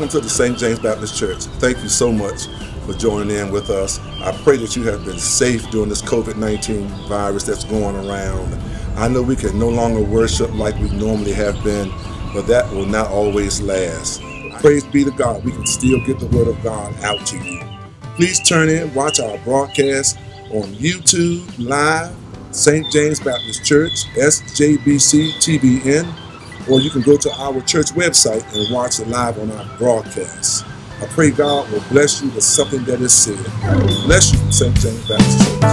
Welcome to the St. James Baptist Church. Thank you so much for joining in with us. I pray that you have been safe during this COVID 19 virus that's going around. I know we can no longer worship like we normally have been, but that will not always last. Praise be to God, we can still get the Word of God out to you. Please turn in, watch our broadcast on YouTube Live, St. James Baptist Church, SJBC TVN or you can go to our church website and watch it live on our broadcast. I pray God will bless you with something that is said. Bless you St. James Baptist Church.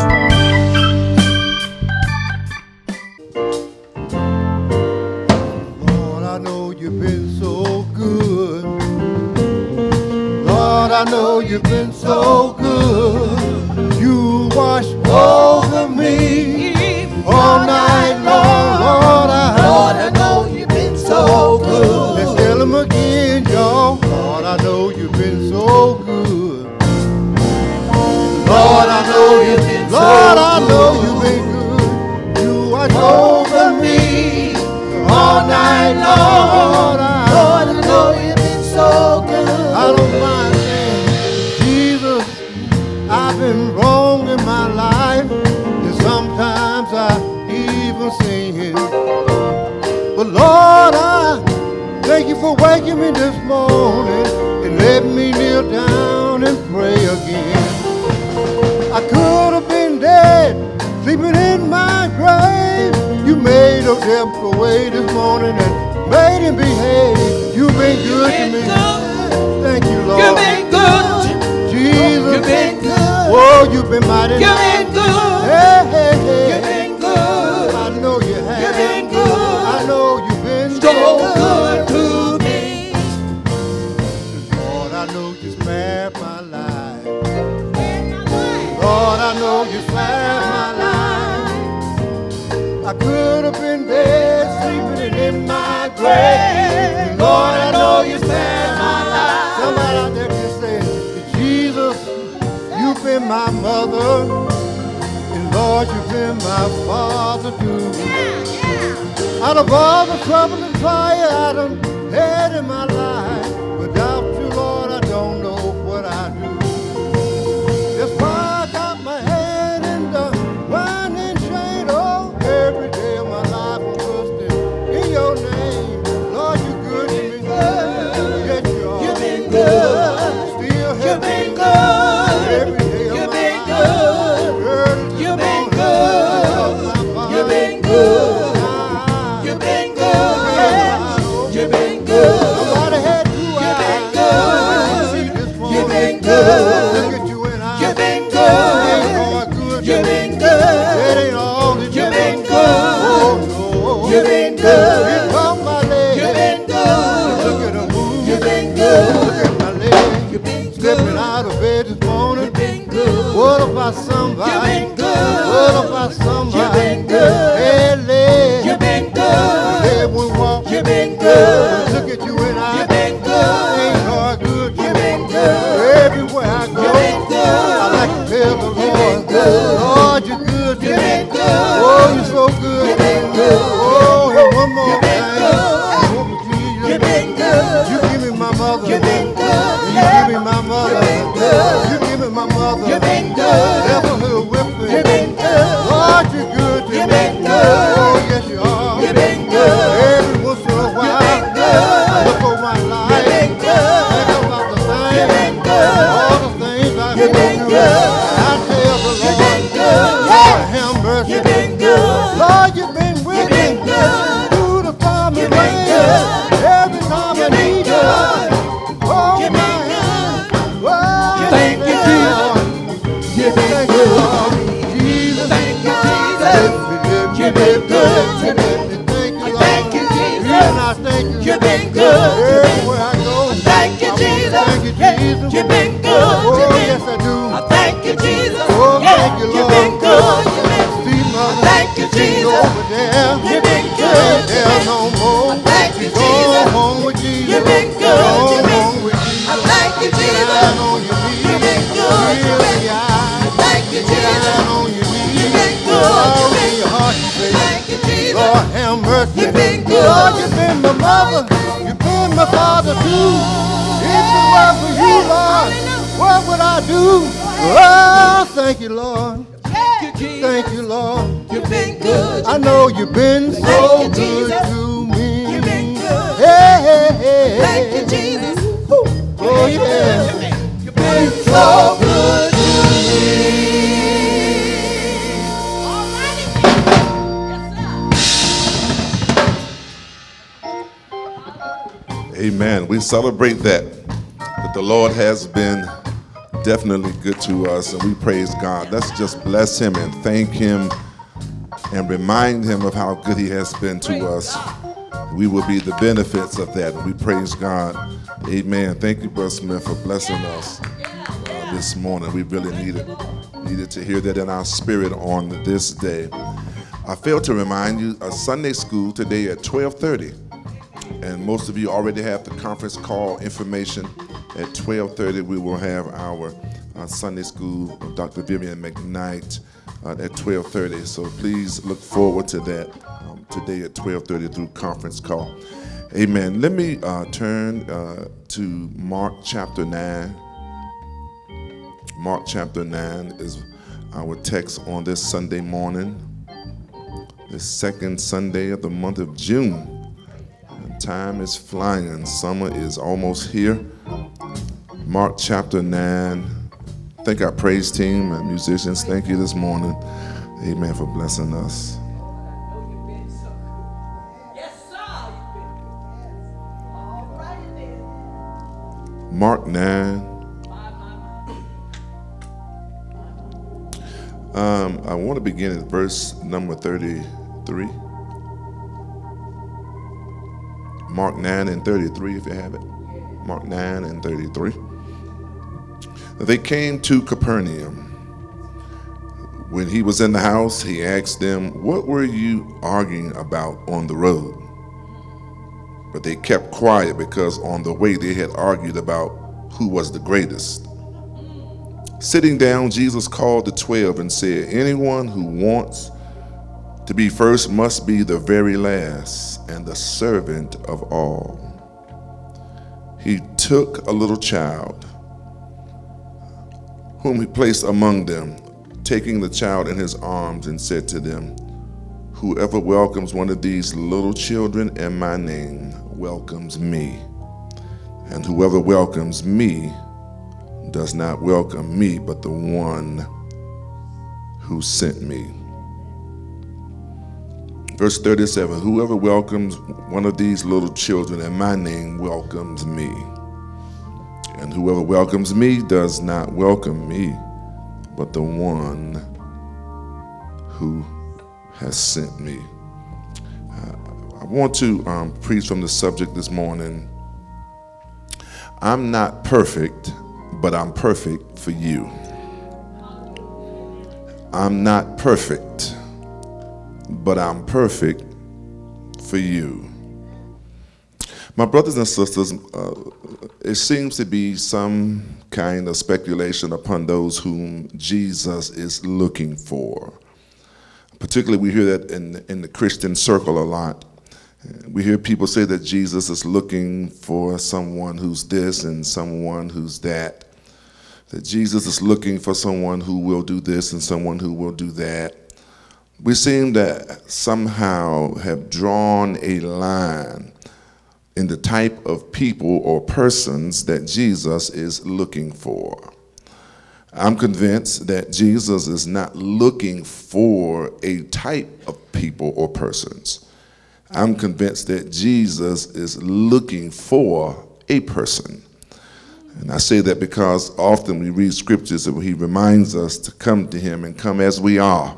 I know you've been so good. You wash all. Jesus, I've been wrong in my life, and sometimes I even sin. But Lord, I thank you for waking me this morning and letting me kneel down and pray again. I could have been dead, sleeping in my grave. You made a step way this morning and made him behave. You've been good to me. Thank you, Lord. You've been good. Jesus. You've been good. Oh, you've been mighty. You've been good. Hey, hey, hey. been my mother, and Lord, you've been my father too. Yeah, yeah. Out of all the trouble and fire I done had in my life, celebrate that. That the Lord has been definitely good to us, and we praise God. Let's just bless Him and thank Him and remind Him of how good He has been to us. We will be the benefits of that, and we praise God. Amen. Thank you, Brother Smith, for blessing us uh, this morning. We really needed needed to hear that in our spirit on this day. I failed to remind you, a Sunday school today at 1230 and most of you already have the conference call information. At 12:30, we will have our uh, Sunday school with Dr. Vivian McKnight uh, at 12:30. So please look forward to that um, today at 12:30 through conference call. Amen. Let me uh, turn uh, to Mark chapter 9. Mark chapter 9 is our text on this Sunday morning, the second Sunday of the month of June. Time is flying. Summer is almost here. Mark chapter 9. Thank our praise team and musicians. Thank you this morning. Amen for blessing us. Mark 9. Um, I want to begin at verse number 33. Mark 9 and 33, if you have it. Mark 9 and 33. They came to Capernaum. When he was in the house, he asked them, What were you arguing about on the road? But they kept quiet because on the way they had argued about who was the greatest. Sitting down, Jesus called the twelve and said, Anyone who wants to be first must be the very last and the servant of all. He took a little child, whom he placed among them, taking the child in his arms, and said to them, Whoever welcomes one of these little children in my name welcomes me. And whoever welcomes me does not welcome me, but the one who sent me. Verse 37 Whoever welcomes one of these little children in my name welcomes me. And whoever welcomes me does not welcome me, but the one who has sent me. Uh, I want to um, preach from the subject this morning. I'm not perfect, but I'm perfect for you. I'm not perfect, but I'm perfect for you. My brothers and sisters, uh, it seems to be some kind of speculation upon those whom Jesus is looking for. Particularly, we hear that in, in the Christian circle a lot. We hear people say that Jesus is looking for someone who's this and someone who's that. That Jesus is looking for someone who will do this and someone who will do that. We seem to somehow have drawn a line in the type of people or persons that Jesus is looking for. I'm convinced that Jesus is not looking for a type of people or persons. I'm convinced that Jesus is looking for a person. And I say that because often we read scriptures and he reminds us to come to him and come as we are.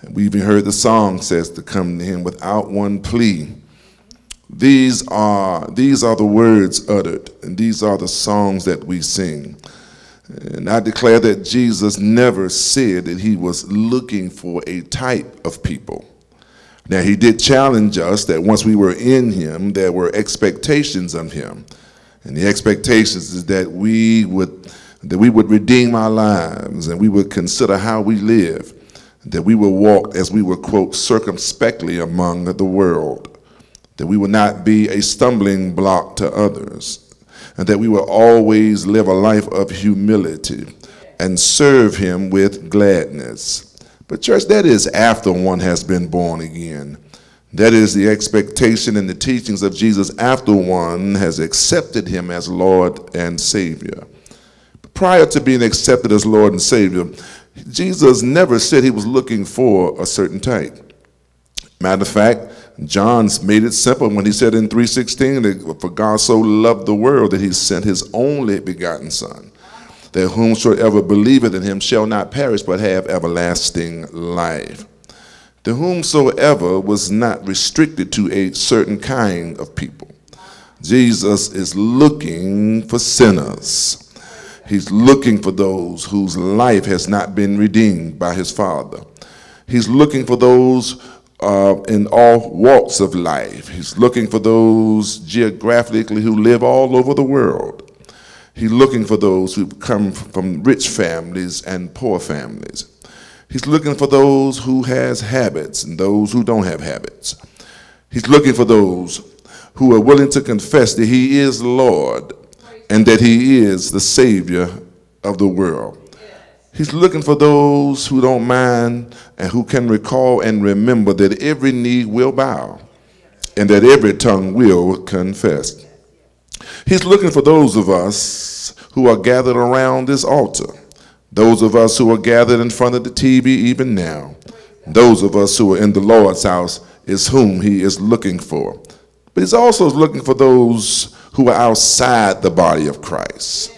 And we even heard the song says to come to him without one plea. These are, these are the words uttered, and these are the songs that we sing. And I declare that Jesus never said that he was looking for a type of people. Now, he did challenge us that once we were in him, there were expectations of him. And the expectations is that we would that we would redeem our lives and we would consider how we live, that we will walk as we would quote circumspectly among the world. that we will not be a stumbling block to others, and that we will always live a life of humility and serve Him with gladness. But, church, that is after one has been born again. That is the expectation and the teachings of Jesus after one has accepted Him as Lord and Savior. Prior to being accepted as Lord and Savior, Jesus never said He was looking for a certain type. Matter of fact, John's made it simple when he said in 3:16 that for God so loved the world that he sent his only begotten son that whomsoever believeth in him shall not perish but have everlasting life. The whomsoever was not restricted to a certain kind of people. Jesus is looking for sinners. He's looking for those whose life has not been redeemed by his Father. He's looking for those uh, in all walks of life. He's looking for those geographically who live all over the world. He's looking for those who come from rich families and poor families. He's looking for those who has habits and those who don't have habits. He's looking for those who are willing to confess that he is Lord and that he is the Savior of the world. He's looking for those who don't mind and who can recall and remember that every knee will bow and that every tongue will confess. He's looking for those of us who are gathered around this altar, those of us who are gathered in front of the TV even now, those of us who are in the Lord's house is whom he is looking for. But he's also looking for those who are outside the body of Christ.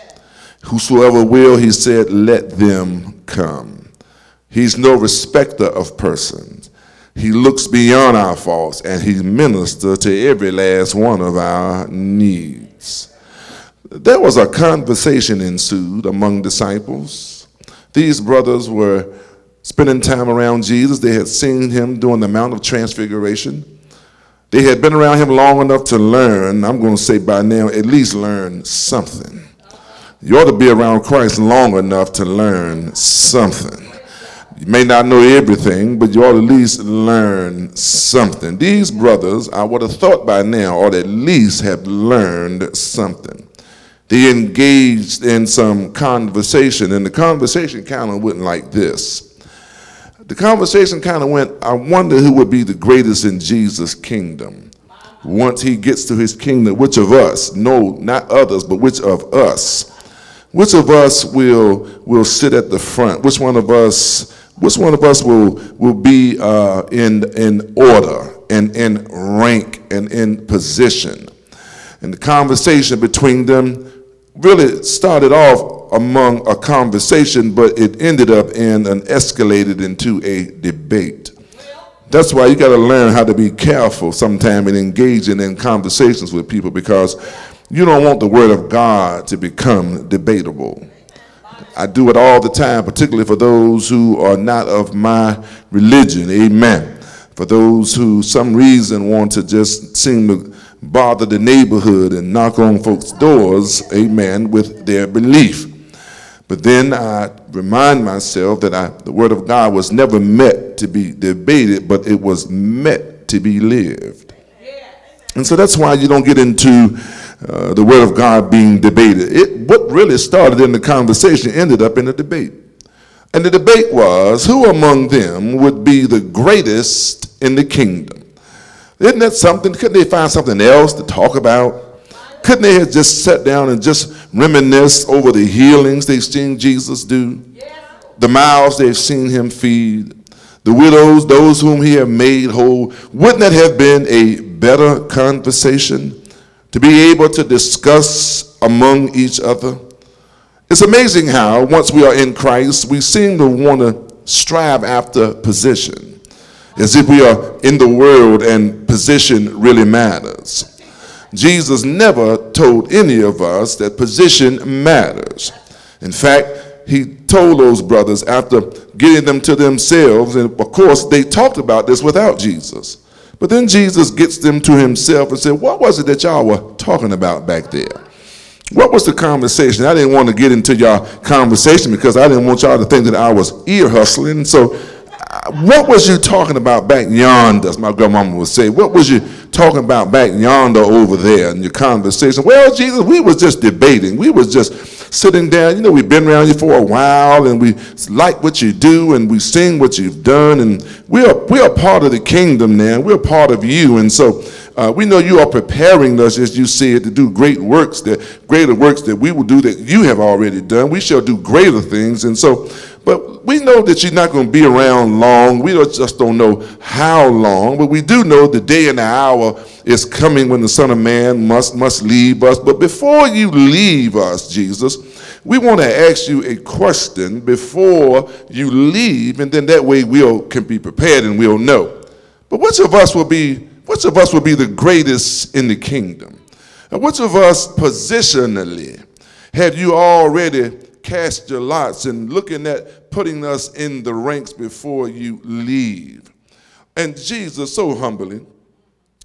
Whosoever will, he said, let them come. He's no respecter of persons. He looks beyond our faults and he ministers to every last one of our needs. There was a conversation ensued among disciples. These brothers were spending time around Jesus. They had seen him during the Mount of Transfiguration. They had been around him long enough to learn, I'm going to say by now, at least learn something. You ought to be around Christ long enough to learn something. You may not know everything, but you ought to at least learn something. These brothers, I would have thought by now, ought at least have learned something. They engaged in some conversation, and the conversation kind of went like this. The conversation kind of went, I wonder who would be the greatest in Jesus' kingdom. Once he gets to his kingdom, which of us, no, not others, but which of us which of us will will sit at the front? Which one of us? Which one of us will will be uh, in in order and in rank and in position? And the conversation between them really started off among a conversation, but it ended up in and escalated into a debate. That's why you got to learn how to be careful sometime in engaging in conversations with people because you don't want the word of God to become debatable. I do it all the time, particularly for those who are not of my religion. Amen. For those who some reason want to just seem to bother the neighborhood and knock on folks' doors, amen, with their belief. But then I remind myself that I, the Word of God was never meant to be debated, but it was meant to be lived. And so that's why you don't get into uh, the word of God being debated. It, what really started in the conversation ended up in a debate. And the debate was who among them would be the greatest in the kingdom? Isn't that something? Couldn't they find something else to talk about? Couldn't they have just sat down and just reminisce over the healings they've seen Jesus do? The mouths they've seen him feed? The widows, those whom he had made whole? Wouldn't that have been a better conversation? to be able to discuss among each other. It's amazing how, once we are in Christ, we seem to want to strive after position, as if we are in the world and position really matters. Jesus never told any of us that position matters. In fact, he told those brothers after getting them to themselves, and of course, they talked about this without Jesus. But then Jesus gets them to himself and said, What was it that y'all were talking about back there? What was the conversation? I didn't want to get into y'all conversation because I didn't want y'all to think that I was ear hustling. So, what was you talking about back yonder? As my grandmama would say, what was you talking about back yonder over there in your conversation. Well, Jesus, we was just debating. We was just sitting down. You know, we've been around you for a while, and we like what you do, and we sing what you've done, and we are we are part of the kingdom now. We're part of you, and so. Uh, we know you are preparing us, as you said, to do great works, that greater works that we will do that you have already done. We shall do greater things, and so but we know that you're not going to be around long. We just don't know how long, but we do know the day and the hour is coming when the Son of Man must, must leave us. But before you leave us, Jesus, we want to ask you a question before you leave, and then that way we will can be prepared and we'll know. But which of us will be which of us will be the greatest in the kingdom? And which of us positionally have you already cast your lots and looking at putting us in the ranks before you leave. And Jesus, so humbly,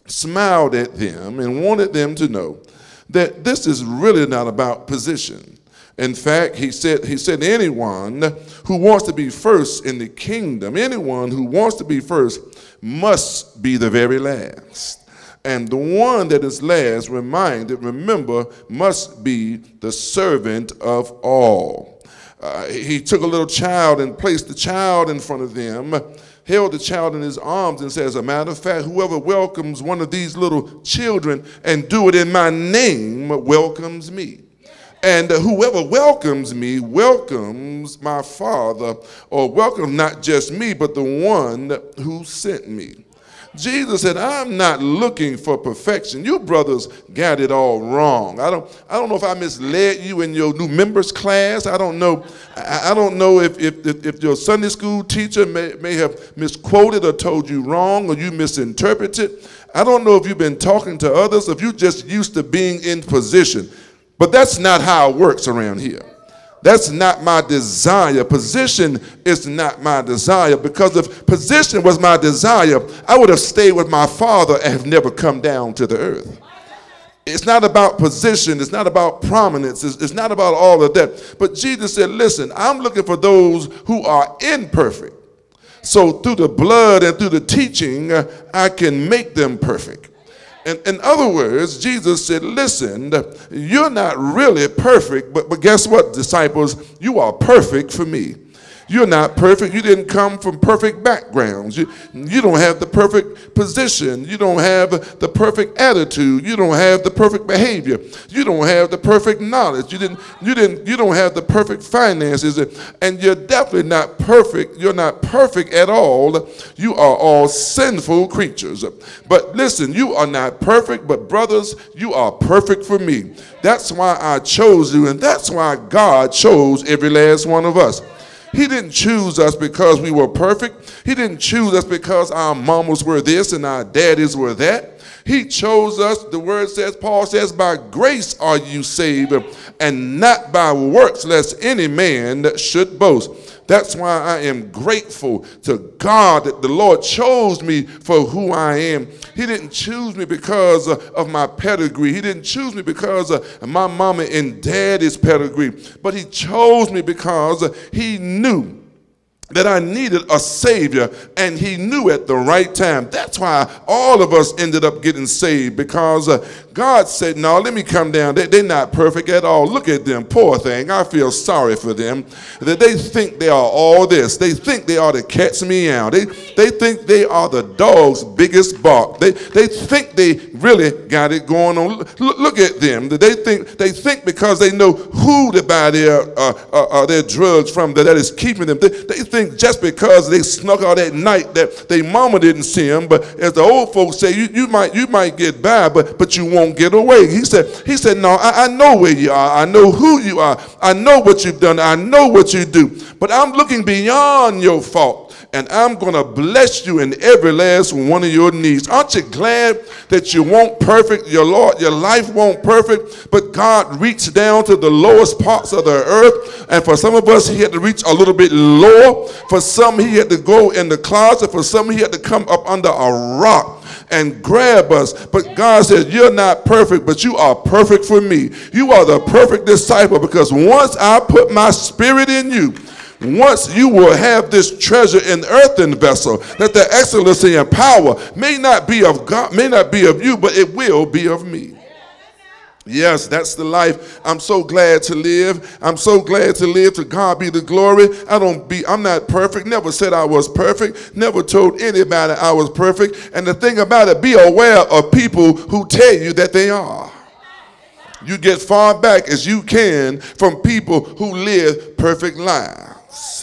smiled at them and wanted them to know that this is really not about position. In fact, he said, he said, anyone who wants to be first in the kingdom, anyone who wants to be first must be the very last. And the one that is last, reminded, remember, must be the servant of all. Uh, he took a little child and placed the child in front of them, held the child in his arms, and says, As a matter of fact, whoever welcomes one of these little children and do it in my name welcomes me. And whoever welcomes me welcomes my Father, or welcomes not just me, but the one who sent me. Jesus said, I'm not looking for perfection. You brothers got it all wrong. I don't, I don't know if I misled you in your new members class. I don't know. I, I don't know if, if, if, your Sunday school teacher may, may have misquoted or told you wrong or you misinterpreted. I don't know if you've been talking to others, if you're just used to being in position. But that's not how it works around here. That's not my desire. Position is not my desire because if position was my desire, I would have stayed with my father and have never come down to the earth. It's not about position. It's not about prominence. It's, it's not about all of that. But Jesus said, listen, I'm looking for those who are imperfect. So through the blood and through the teaching, I can make them perfect. In, in other words, Jesus said, Listen, you're not really perfect, but, but guess what, disciples? You are perfect for me. You're not perfect. You didn't come from perfect backgrounds. You, you don't have the perfect position. You don't have the perfect attitude. You don't have the perfect behavior. You don't have the perfect knowledge. You didn't, you didn't, you don't have the perfect finances. And you're definitely not perfect. You're not perfect at all. You are all sinful creatures. But listen, you are not perfect, but brothers, you are perfect for me. That's why I chose you, and that's why God chose every last one of us. He didn't choose us because we were perfect. He didn't choose us because our mamas were this and our daddies were that. He chose us, the word says, Paul says, by grace are you saved, and not by works, lest any man should boast. That's why I am grateful to God that the Lord chose me for who I am. He didn't choose me because of my pedigree. He didn't choose me because of my mama and daddy's pedigree. But He chose me because He knew that I needed a Savior, and He knew at the right time. That's why all of us ended up getting saved because uh, God said, No, let me come down. They, they're not perfect at all. Look at them, poor thing. I feel sorry for them. That they think they are all this. They think they to catch me out. They, they think they are the dog's biggest bark. They, they think they really got it going on. Look, look at them. They think, they think because they know who to buy their, uh, uh, uh their drugs from that, that is keeping them. They, they think just because they snuck out at night that their mama didn't see them. But as the old folks say, you, you might you might get by, but but you won't get away. He said, he said, no, I, I know where you are. I know who you are. I know what you've done. I know what you do. But I'm looking beyond your fault and I'm going to bless you in every last one of your needs. Aren't you glad that you won't perfect your Lord, your life won't perfect, but God reached down to the lowest parts of the earth. And for some of us, he had to reach a little bit lower. For some, he had to go in the closet. For some, he had to come up under a rock and grab us. But God says, You're not perfect, but you are perfect for me. You are the perfect disciple because once I put my spirit in you, once you will have this treasure in earthen vessel, that the excellency and power may not be of God, may not be of you, but it will be of me. Yes, that's the life I'm so glad to live. I'm so glad to live. To God be the glory. I don't be, I'm not perfect. Never said I was perfect. Never told anybody I was perfect. And the thing about it, be aware of people who tell you that they are. You get far back as you can from people who live perfect lives.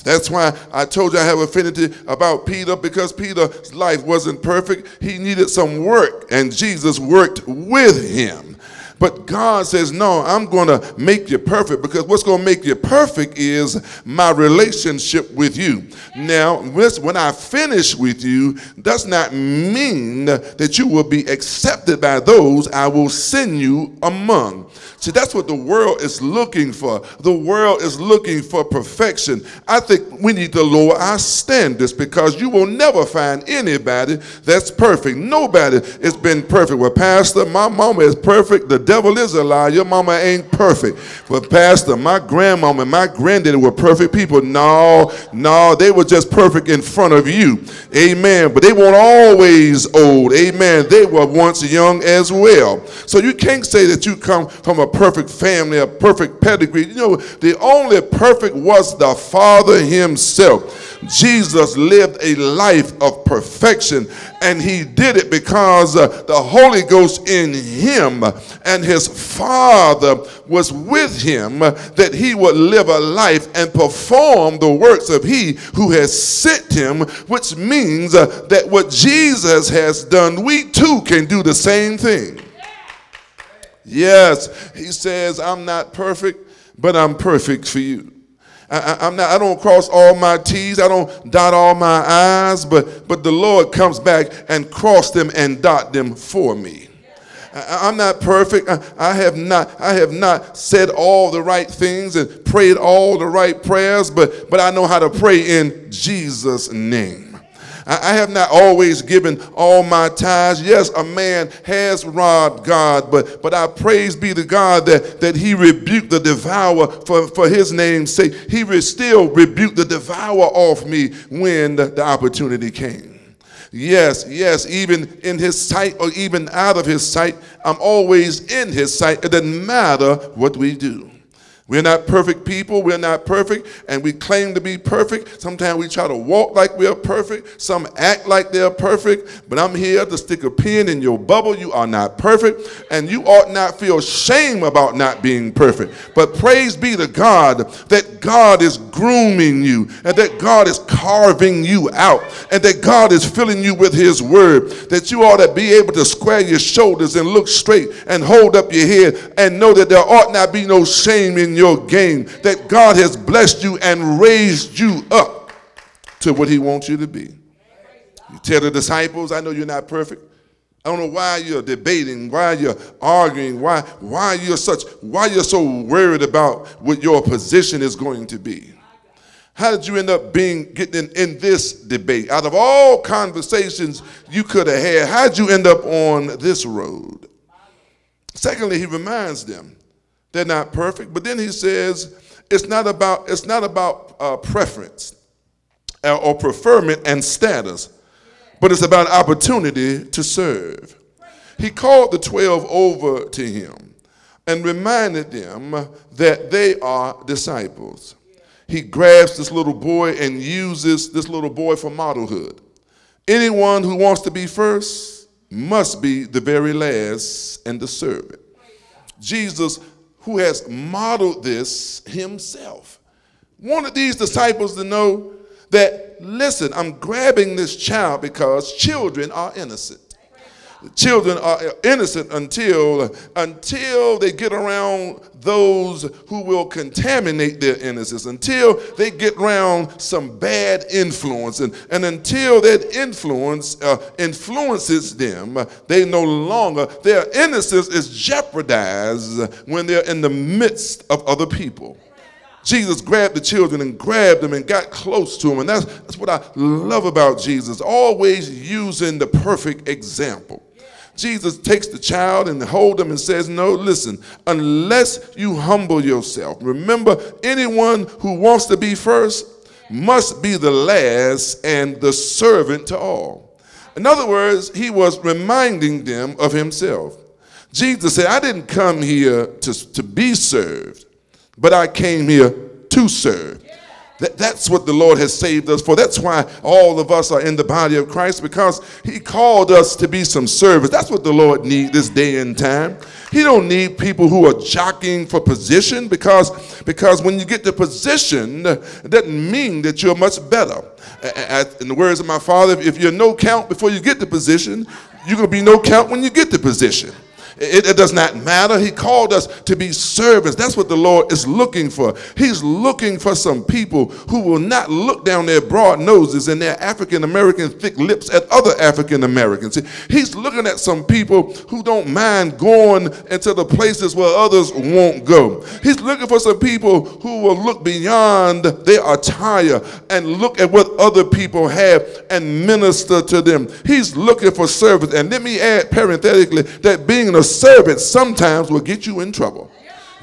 That's why I told you I have affinity about Peter because Peter's life wasn't perfect. He needed some work, and Jesus worked with him. But God says, No, I'm going to make you perfect because what's going to make you perfect is my relationship with you. Now, when I finish with you, does not mean that you will be accepted by those I will send you among. See, that's what the world is looking for. The world is looking for perfection. I think we need to lower our standards because you will never find anybody that's perfect. Nobody has been perfect. Well, Pastor, my mama is perfect. The devil is a lie. Your mama ain't perfect. But Pastor, my grandmama and my granddaddy were perfect people. No, no, they were just perfect in front of you. Amen. But they weren't always old. Amen. They were once young as well. So you can't say that you come from a perfect family, a perfect pedigree. You know, the only perfect was the Father Himself. Jesus lived a life of perfection, and He did it because uh, the Holy Ghost in Him and His Father was with Him that He would live a life and perform the works of He who has sent Him, which means uh, that what Jesus has done, we too can do the same thing. Yes, he says, I'm not perfect, but I'm perfect for you. I, am not, I don't cross all my T's, I don't dot all my I's, but, but the Lord comes back and cross them and dot them for me. I, am not perfect. I, I, have not, I have not said all the right things and prayed all the right prayers, but, but I know how to pray in Jesus' name. I have not always given all my tithes. Yes, a man has robbed God, but, but I praise be to God that, that he rebuked the devourer for, for his name's sake. He re still rebuked the devourer off me when the, the opportunity came. Yes, yes, even in his sight or even out of his sight, I'm always in his sight. It doesn't matter what we do. We're not perfect people. We're not perfect, and we claim to be perfect. Sometimes we try to walk like we're perfect. Some act like they're perfect. But I'm here to stick a pin in your bubble. You are not perfect, and you ought not feel shame about not being perfect. But praise be to God that God is grooming you, and that God is carving you out, and that God is filling you with His word. That you ought to be able to square your shoulders and look straight and hold up your head and know that there ought not be no shame in your your game, that God has blessed you and raised you up to what he wants you to be. You tell the disciples, I know you're not perfect. I don't know why you're debating, why you're arguing, why, why you're such, why you're so worried about what your position is going to be. How did you end up being getting in, in this debate? Out of all conversations you could have had, how did you end up on this road? Secondly, he reminds them they're not perfect. But then he says it's not about, it's not about uh, preference uh, or preferment and status, but it's about opportunity to serve. He called the 12 over to him and reminded them that they are disciples. He grabs this little boy and uses this little boy for modelhood. Anyone who wants to be first must be the very last and the servant. Jesus who has modeled this himself. Wanted these disciples to know that, listen, I'm grabbing this child because children are innocent children are innocent until until they get around those who will contaminate their innocence until they get around some bad influence and, and until that influence uh, influences them they no longer their innocence is jeopardized when they're in the midst of other people Jesus grabbed the children and grabbed them and got close to them. And that's, that's what I love about Jesus, always using the perfect example. Jesus takes the child and hold him and says, No, listen, unless you humble yourself. Remember, anyone who wants to be first must be the last and the servant to all. In other words, he was reminding them of himself. Jesus said, I didn't come here to, to be served, but I came here to serve. That, that's what the Lord has saved us for. That's why all of us are in the body of Christ because he called us to be some service. That's what the Lord needs this day and time. He don't need people who are jockeying for position because, because when you get the position, it doesn't mean that you're much better. In the words of my father, if you're no count before you get the position, you're going to be no count when you get the position. It, it, does not matter. He called us to be servants. That's what the Lord is looking for. He's looking for some people who will not look down their broad noses and their African American thick lips at other African Americans. He's looking at some people who don't mind going into the places where others won't go. He's looking for some people who will look beyond their attire and look at what other people have and minister to them. He's looking for service. And let me add parenthetically that being a servant sometimes will get you in trouble.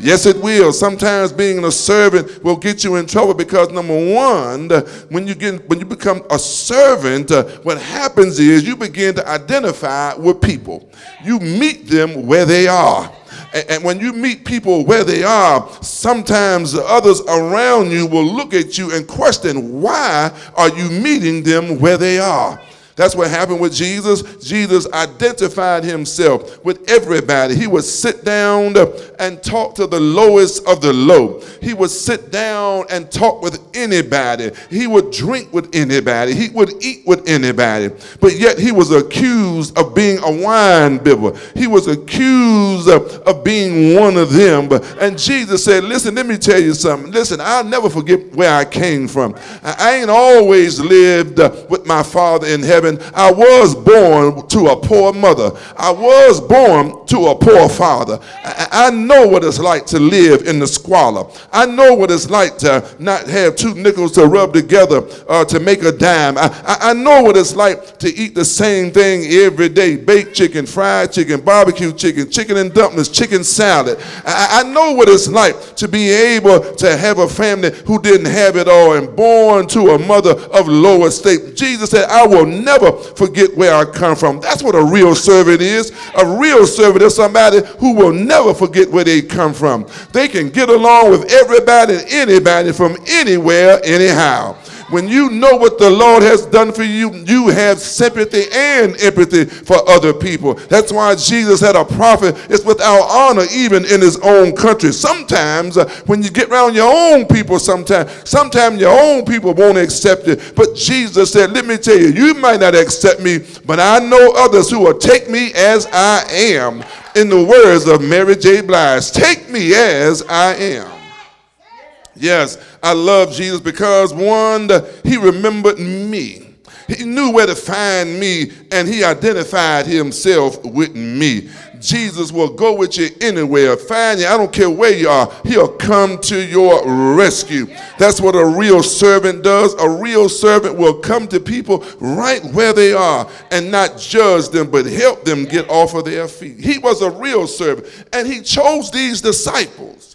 Yes, it will. Sometimes being a servant will get you in trouble because number one, when you get when you become a servant, what happens is you begin to identify with people. You meet them where they are. And when you meet people where they are, sometimes others around you will look at you and question, why are you meeting them where they are? That's what happened with Jesus. Jesus identified himself with everybody. He would sit down and talk to the lowest of the low. He would sit down and talk with anybody. He would drink with anybody. He would eat with anybody. But yet he was accused of being a wine bibber. He was accused of, of being one of them. And Jesus said, Listen, let me tell you something. Listen, I'll never forget where I came from. I ain't always lived with my Father in heaven heaven, I was born to a poor mother. I was born to a poor father. I, I know what it's like to live in the squalor. I know what it's like to not have two nickels to rub together uh, to make a dime. I, I, know what it's like to eat the same thing every day baked chicken, fried chicken, barbecue chicken, chicken and dumplings, chicken salad. I, I know what it's like to be able to have a family who didn't have it all and born to a mother of low estate. Jesus said, I will never never forget where I come from. That's what a real servant is. A real servant is somebody who will never forget where they come from. They can get along with everybody and anybody from anywhere, anyhow. When you know what the Lord has done for you, you have sympathy and empathy for other people. That's why Jesus had a prophet It's without honor even in his own country. Sometimes uh, when you get around your own people, sometimes, sometimes your own people won't accept it. But Jesus said, let me tell you, you might not accept me, but I know others who will take me as I am. In the words of Mary J. Blige, take me as I am. Yes, I love Jesus because one, he remembered me. He knew where to find me and he identified himself with me. Jesus will go with you anywhere, find you. I don't care where you are. He'll come to your rescue. That's what a real servant does. A real servant will come to people right where they are and not judge them, but help them get off of their feet. He was a real servant, and he chose these disciples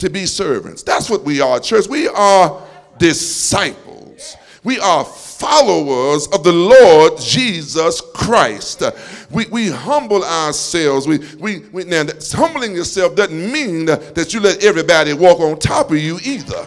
to be servants. That's what we are, church. We are disciples. We are followers of the Lord Jesus Christ. We, we humble ourselves. We, we, we, now, humbling yourself doesn't mean that you let everybody walk on top of you either.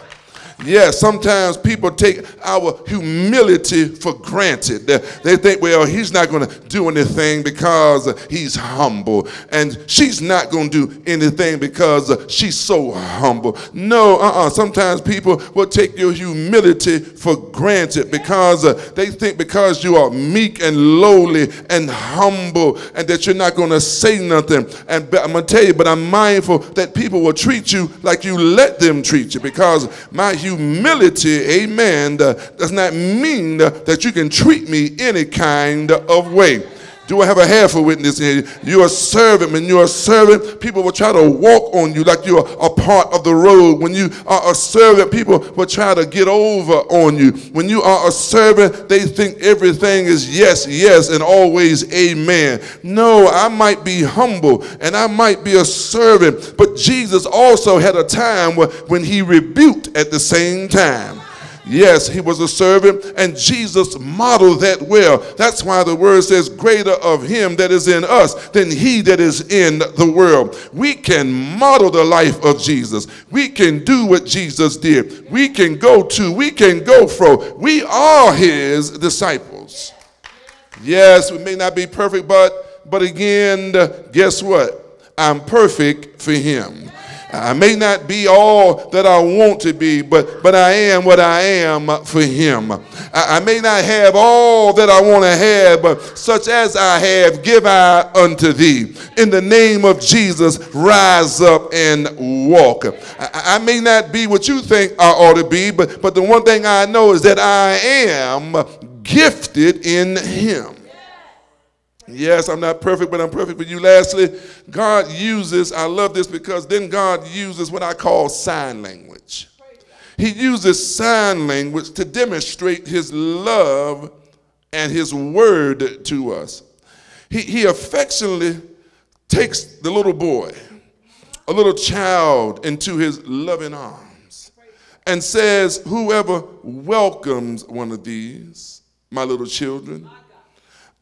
Yeah, sometimes people take our humility for granted. They think, well, he's not going to do anything because he's humble, and she's not going to do anything because she's so humble. No, uh-uh. Sometimes people will take your humility for granted because they think because you are meek and lowly and humble, and that you're not going to say nothing. And I'm going to tell you, but I'm mindful that people will treat you like you let them treat you because my humility, amen, does not mean that you can treat me any kind of way. Do I have a half a witness here? You're a servant. You're a servant, people will try to walk on you like you're a part of the road. When you are a servant, people will try to get over on you. When you are a servant, they think everything is yes, yes, and always amen. No, I might be humble and I might be a servant, but Jesus also had a time when he rebuked at the same time. Yes, he was a servant, and Jesus modeled that well. That's why the word says, Greater of him that is in us than he that is in the world. We can model the life of Jesus. We can do what Jesus did. We can go to, we can go fro. We are his disciples. Yes, we may not be perfect, but but again, guess what? I'm perfect for him. I may not be all that I want to be, but, but I am what I am for Him. I, I may not have all that I want to have, but such as I have, give I unto Thee. In the name of Jesus, rise up and walk. I, I may not be what you think I ought to be, but, but the one thing I know is that I am gifted in Him. Yes, I'm not perfect, but I'm perfect for you. Lastly, God uses, I love this because then God uses what I call sign language. He uses sign language to demonstrate his love and his word to us. He, he affectionately takes the little boy, a little child, into his loving arms and says, Whoever welcomes one of these, my little children,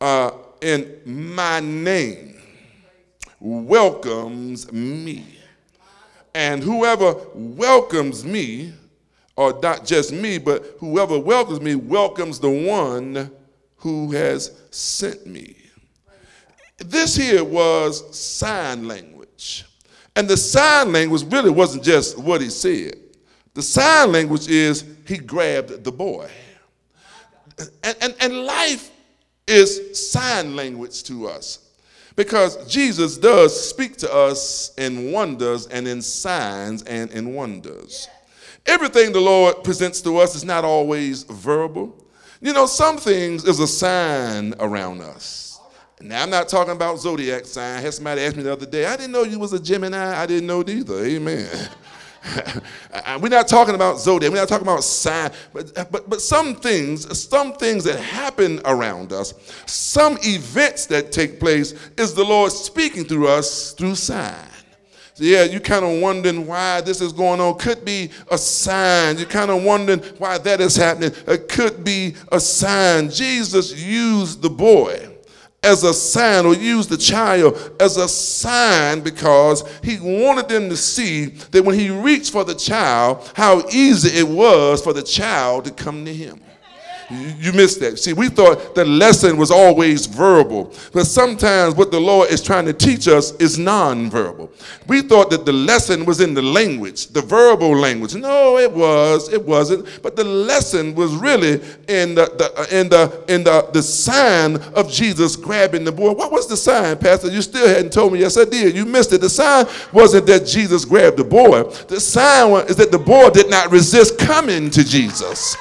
uh, in my name welcomes me. And whoever welcomes me, or not just me, but whoever welcomes me, welcomes the one who has sent me. This here was sign language. And the sign language really wasn't just what he said. The sign language is he grabbed the boy. And, and, and life is sign language to us because Jesus does speak to us in wonders and in signs and in wonders. Everything the Lord presents to us is not always verbal. You know, some things is a sign around us. Now, I'm not talking about zodiac sign. I had somebody ask me the other day, I didn't know you was a Gemini. I didn't know it either. Amen. we're not talking about zodiac. We're not talking about sign. But, but, but some things, some things that happen around us, some events that take place, is the Lord speaking through us through sign. So yeah, you kind of wondering why this is going on. Could be a sign. You're kind of wondering why that is happening. It could be a sign. Jesus used the boy as a sign or use the child as a sign because he wanted them to see that when he reached for the child, how easy it was for the child to come to him. You missed that. See, we thought the lesson was always verbal, but sometimes what the Lord is trying to teach us is non-verbal. We thought that the lesson was in the language, the verbal language. No, it was, it wasn't. But the lesson was really in the, the uh, in the in the the sign of Jesus grabbing the boy. What was the sign, Pastor? You still hadn't told me. Yes, I did. You missed it. The sign wasn't that Jesus grabbed the boy. The sign is that the boy did not resist coming to Jesus.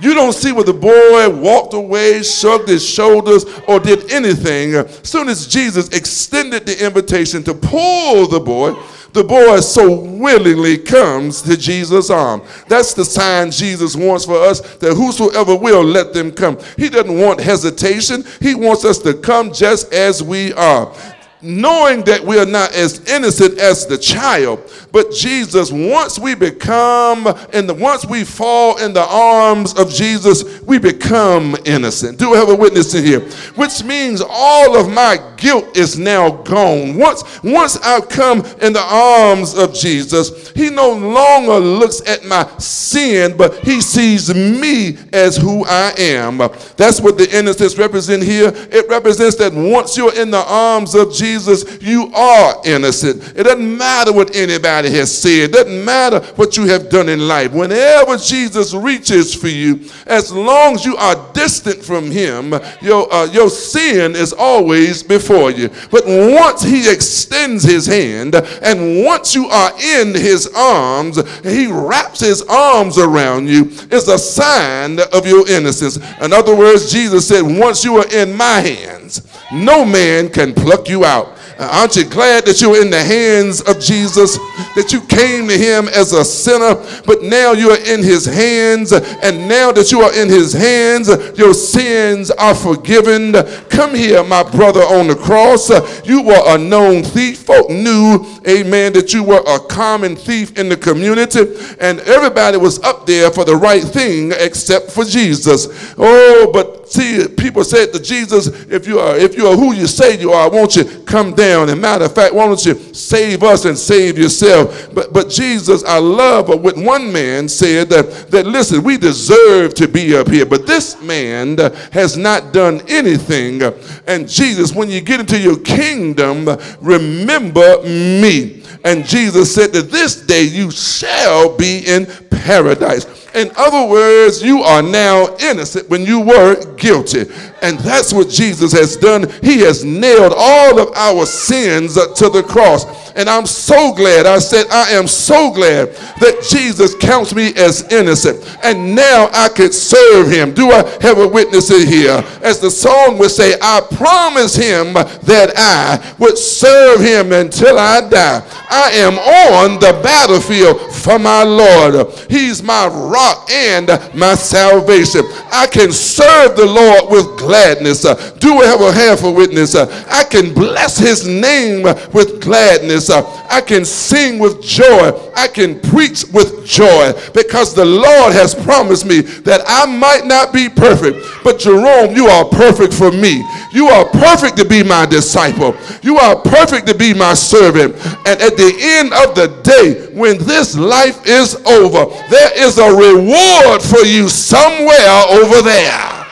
You don't see where the boy walked away, shrugged his shoulders, or did anything. As soon as Jesus extended the invitation to pull the boy, the boy so willingly comes to Jesus' arm. That's the sign Jesus wants for us that whosoever will let them come. He doesn't want hesitation, He wants us to come just as we are knowing that we are not as innocent as the child but jesus once we become and once we fall in the arms of jesus we become innocent. Do we have a witness in here? Which means all of my guilt is now gone. Once once i come in the arms of jesus he no longer looks at my sin but he sees me as who i am. That's what the innocence represents here. It represents that once you're in the arms of jesus Jesus, you are innocent. It doesn't matter what anybody has said. It doesn't matter what you have done in life. Whenever Jesus reaches for you, as long as you are distant from him, your, uh, your sin is always before you. But once he extends his hand and once you are in his arms, he wraps his arms around you, it's a sign of your innocence. In other words, Jesus said, once you are in my hands, no man can pluck you out. Uh, aren't you glad that you were in the hands of Jesus? That you came to him as a sinner, but now you are in his hands. And now that you are in his hands, your sins are forgiven. Come here, my brother on the cross. You were a known thief. Folk knew, amen, that you were a common thief in the community. And everybody was up there for the right thing except for Jesus. Oh, but see, people said to Jesus, if you are if you are who you say you are, won't you come down? And matter of fact, why don't you save us and save yourself? But but Jesus, I love what one man said that, that listen, we deserve to be up here, but this man uh, has not done anything. And Jesus, when you get into your kingdom, remember me. And Jesus said that this day you shall be in paradise. In other words, you are now innocent when you were guilty. And that's what Jesus has done. He has nailed all of our sins to the cross. And I'm so glad, I said, I am so glad that Jesus counts me as innocent. And now I could serve him. Do I have a witness in here? As the song would say, I promise him that I would serve him until I die. I am on the battlefield for my Lord. He's my rock and my salvation. I can serve the Lord with gladness. Do we have a half a witness? I can bless his name with gladness. Uh, I can sing with joy. I can preach with joy because the Lord has promised me that I might not be perfect, but Jerome, you are perfect for me. You are perfect to be my disciple. You are perfect to be my servant. And at the end of the day, when this life is over, there is a reward for you somewhere over there.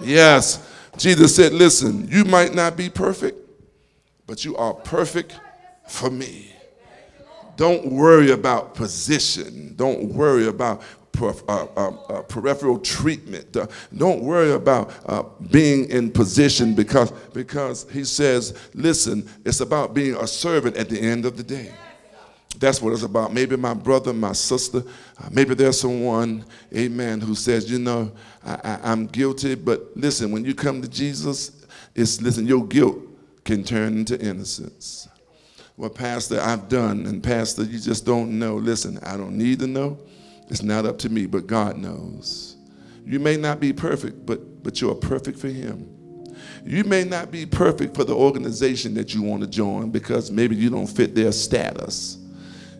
Yes. Jesus said, Listen, you might not be perfect, but you are perfect for me. Don't worry about position. Don't worry about uh, uh, uh, peripheral treatment. Uh, don't worry about uh, being in position because, because he says, listen, it's about being a servant at the end of the day. That's what it's about. Maybe my brother, my sister, uh, maybe there's someone, amen, who says, you know, I, am guilty, but listen, when you come to Jesus, it's, listen, your guilt can turn into innocence. Well, Pastor, I've done, and Pastor, you just don't know. Listen, I don't need to know. It's not up to me, but God knows. You may not be perfect, but, but you're perfect for Him. You may not be perfect for the organization that you want to join because maybe you don't fit their status.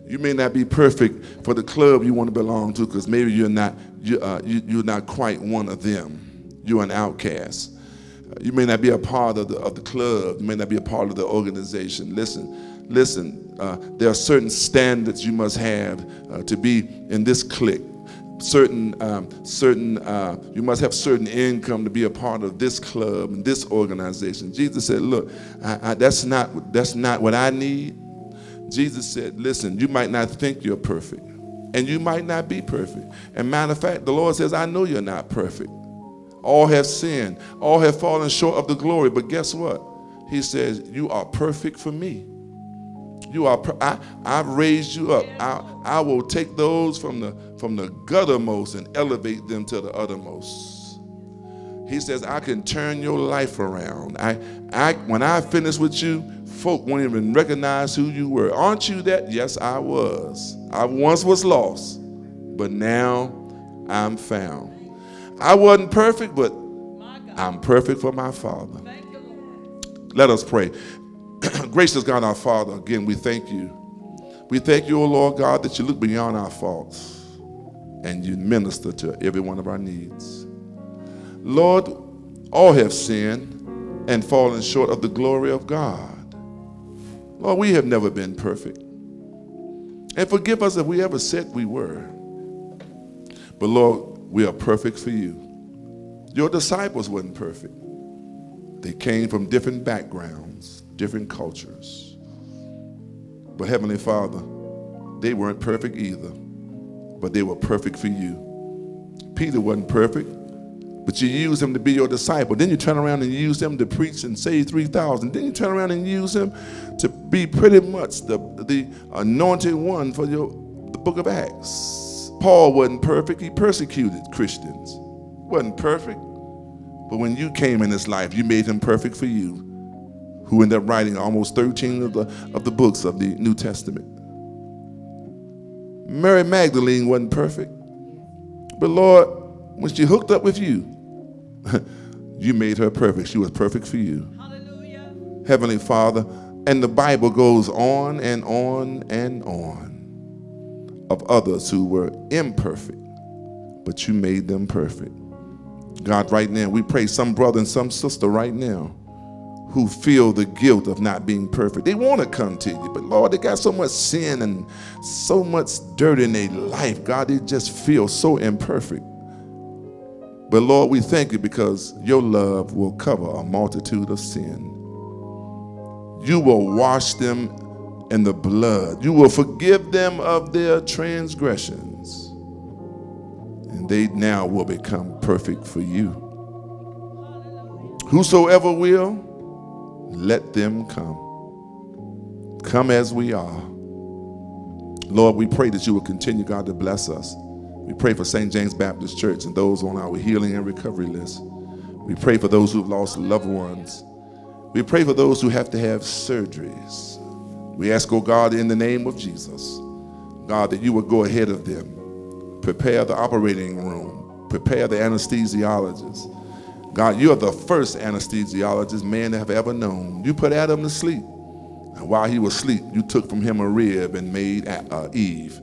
You may not be perfect for the club you want to belong to because maybe you're not, you, uh, you, you're not quite one of them. You're an outcast. You may not be a part of the, of the club. You may not be a part of the organization. Listen, listen, uh, there are certain standards you must have uh, to be in this clique. Certain, um, certain, uh, you must have certain income to be a part of this club and this organization. Jesus said, "Look, I, I, that's not that's not what I need. Jesus said, listen, you might not think you're perfect, and you might not be perfect. And matter of fact, the Lord says, I know you're not perfect. All have sinned, all have fallen short of the glory. But guess what? He says, You are perfect for me. You are I, I've raised you up. I, I will take those from the from the guttermost and elevate them to the uttermost. He says, I can turn your life around. I, I when I finish with you, folk won't even recognize who you were. Aren't you that? Yes, I was. I once was lost, but now I'm found. I wasn't perfect, but I'm perfect for my Father. Let us pray. Gracious God, our Father, again, we thank you. We thank you, O Lord God, that you look beyond our faults and you minister to every one of our needs. Lord, all have sinned and fallen short of the glory of God. Lord, we have never been perfect. And forgive us if we ever said we were. But Lord, we are perfect for you. Your disciples weren't perfect. They came from different backgrounds, different cultures. But Heavenly Father, they weren't perfect either, but they were perfect for you. Peter wasn't perfect, but you use him to be your disciple. Then you turn around and use him to preach and save 3,000. Then you turn around and use him to be pretty much the, the anointed one for your, the book of Acts. Paul wasn't perfect. He persecuted Christians. Wasn't perfect. But when you came in his life, you made him perfect for you. who ended up writing almost 13 of the, of the books of the New Testament. Mary Magdalene wasn't perfect. But Lord, when she hooked up with you, you made her perfect. She was perfect for you. Hallelujah. Heavenly Father, and the Bible goes on and on and on of others who were imperfect, but you made them perfect. God, right now, we pray some brother and some sister right now who feel the guilt of not being perfect. They want to come to you, but Lord, they got so much sin and so much dirt in their life. God, they just feel so imperfect. But Lord, we thank you because your love will cover a multitude of sin. You will wash them in the blood. You will forgive them of their transgressions. And they now will become perfect for you. Whosoever will, let them come. Come as we are. Lord, we pray that you will continue, God, to bless us. We pray for St. James Baptist Church and those on our healing and recovery list. We pray for those who've lost loved ones. We pray for those who have to have surgeries. We ask, oh God, in the name of Jesus, God, that you would go ahead of them. Prepare the operating room. Prepare the anesthesiologist God, you are the first anesthesiologist man have ever known. You put Adam to sleep. And while he was asleep, you took from him a rib and made uh, Eve.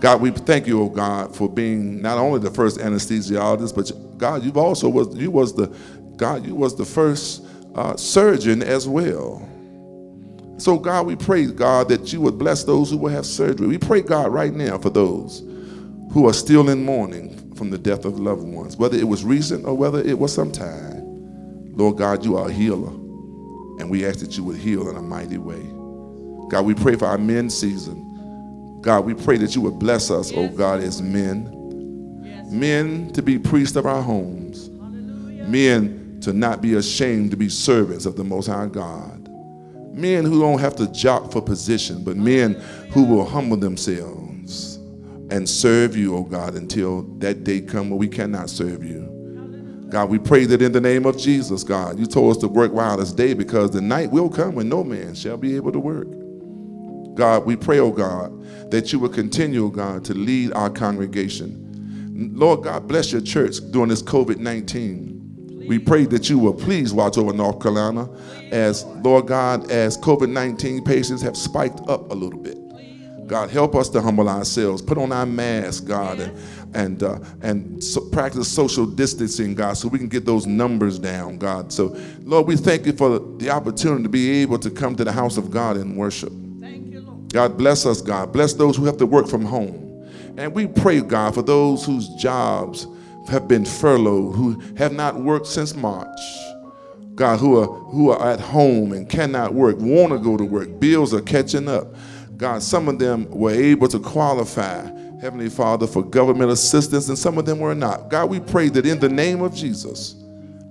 God, we thank you, oh God, for being not only the first anesthesiologist, but God, you've also was you was the God, you was the first uh, surgeon as well. So God, we pray, God, that you would bless those who will have surgery. We pray, God, right now for those who are still in mourning, from the death of loved ones, whether it was recent or whether it was sometime. Lord God, you are a healer, and we ask that you would heal in a mighty way. God, we pray for our men season. God, we pray that you would bless us, oh yes. oh God, as men. Yes. Men to be priests of our homes. Hallelujah. Men to not be ashamed to be servants of the Most High God. Men who don't have to jock for position, but men who will humble themselves and serve you, oh God, until that day come when we cannot serve you. God, we pray that in the name of Jesus, God, you told us to work while it's day because the night will come when no man shall be able to work. God, we pray, oh God, that you will continue, oh God, to lead our congregation. Lord God, bless your church during this COVID 19. We pray that you will please watch over North Carolina as, Lord God, as COVID 19 patients have spiked up a little bit. God, help us to humble ourselves. Put on our mask, God, and and uh, and so practice social distancing, God, so we can get those numbers down, God. So, Lord, we thank you for the opportunity to be able to come to the house of God and worship. Thank you, Lord. God, bless us, God. Bless those who have to work from home. And we pray, God, for those whose jobs have been furloughed, who have not worked since March. God, who are who are at home and cannot work, want to go to work. Bills are catching up. God, some of them were able to qualify, Heavenly Father, for government assistance, and some of them were not. God, we pray that in the name of Jesus,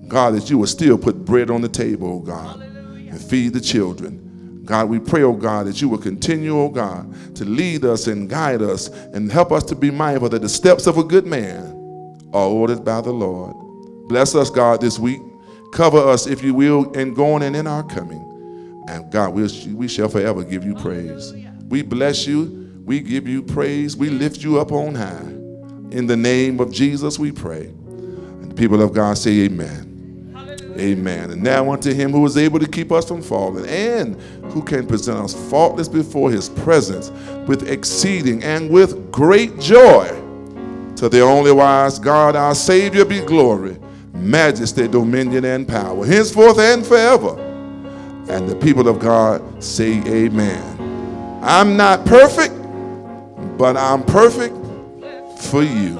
God, that you will still put bread on the table, oh God, Hallelujah. and feed the children. God, we pray, oh God, that you will continue, oh God, to lead us and guide us and help us to be mindful that the steps of a good man are ordered by the Lord. Bless us, God, this week. Cover us, if you will, in going and in our coming. And God, we'll, we shall forever give you praise. We bless you. We give you praise. We lift you up on high. In the name of Jesus, we pray. And the people of God say, Amen. Hallelujah. Amen. And now unto him who is able to keep us from falling and who can present us faultless before his presence with exceeding and with great joy. To the only wise God, our Savior, be glory, majesty, dominion, and power, henceforth and forever. And the people of God say, Amen. I'm not perfect, but I'm perfect for you.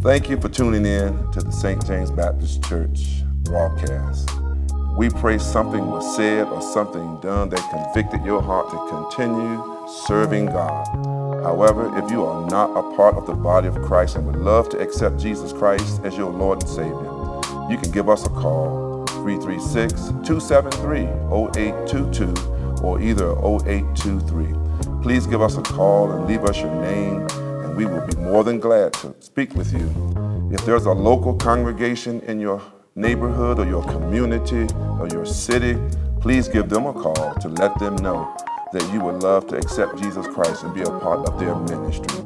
Thank you for tuning in to the St. James Baptist Church broadcast. We pray something was said or something done that convicted your heart to continue serving God. However, if you are not a part of the body of Christ and would love to accept Jesus Christ as your Lord and Savior, you can give us a call 336 273 0822 or either 0823. please give us a call and leave us your name, and we will be more than glad to speak with you. If there's a local congregation in your neighborhood or your community or your city, please give them a call to let them know that you would love to accept Jesus Christ and be a part of their ministry.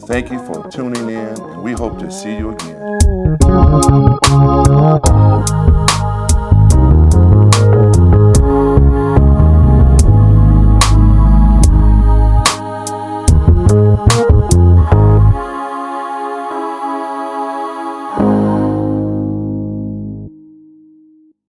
Thank you for tuning in, and we hope to see you again.